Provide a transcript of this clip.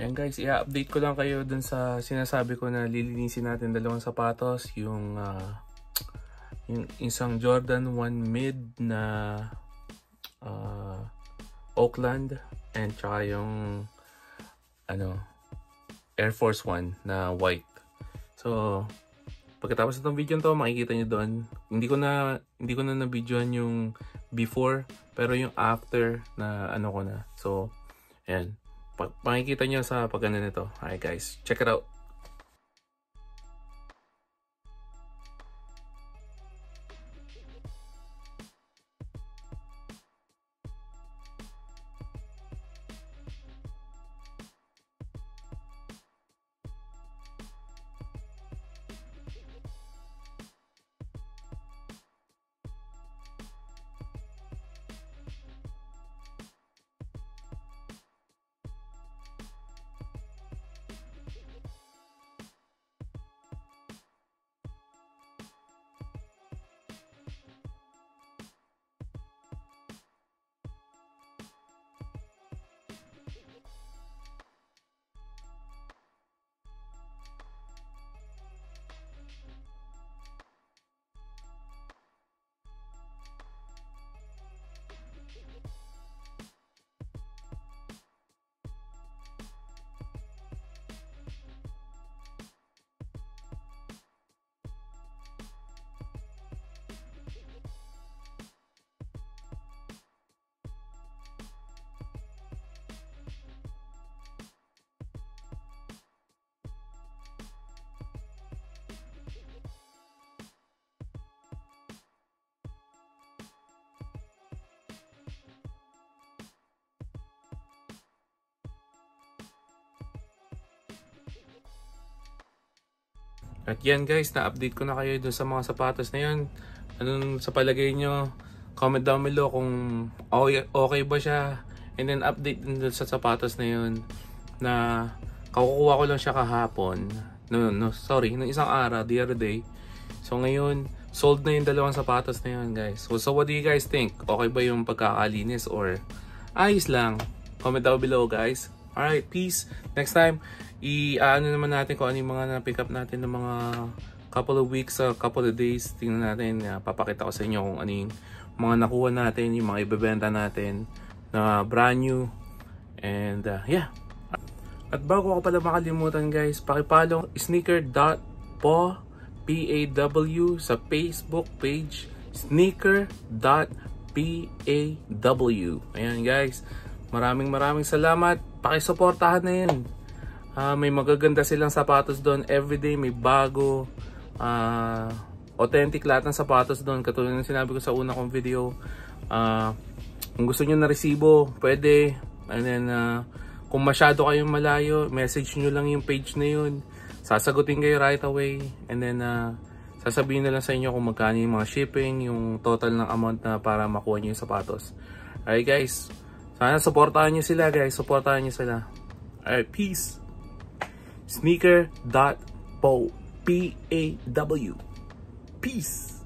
Ayan guys, i-update ko lang kayo dun sa sinasabi ko na lilinisin natin dalawang sapatos. Yung, uh, yung isang Jordan 1 mid na uh, Oakland and tsaka yung ano Air Force 1 na white. So, pagkatapos ng video to, makikita nyo doon. Hindi ko na hindi ko na na-videoan yung before, pero yung after na ano ko na. So, ayan makikita nyo sa pagano nito. Alright guys, check it out. At yan guys, na-update ko na kayo dun sa mga sapatos na yan. Anong sa palagay nyo? Comment down below kung okay, okay ba siya. And then update din dun sa sapatos na yun. Na kakukuha ko lang siya kahapon. No, no, sorry, nung isang araw, the other day. So ngayon, sold na yung dalawang sapatos na yun guys. So, so what do you guys think? Okay ba yung pagkakalinis or ayos lang? Comment down below guys. Alright, peace. Next time, i-ano naman natin kung ano yung mga na-pick up natin ng mga couple of weeks, uh, couple of days. Tingnan natin, uh, papakita ko sa inyo kung ano yung mga nakuha natin, yung mga ibebenta natin na brand new. And uh, yeah. At bago ko pala makalimutan guys, pakipollow sneaker.po PAW sa Facebook page sneaker.paw. Ayan guys, maraming maraming salamat. Pakisuportahan na yan. Uh, may magaganda silang sapatos doon. Everyday may bago. Uh, authentic lahat ng sapatos doon. Katulad ng sinabi ko sa una kong video. Uh, kung gusto nyo na resibo, pwede. And then, uh, kung masyado kayong malayo, message nyo lang yung page na yun. Sasagutin kayo right away. And then, uh, sasabihin na lang sa inyo kung magkano yung mga shipping, yung total ng amount na para makuha nyo yung sapatos. Alright guys. Sana supportahan nyo sila guys. Supportahan nyo sila. Alright, peace. Sneaker.po. P-A-W. Peace.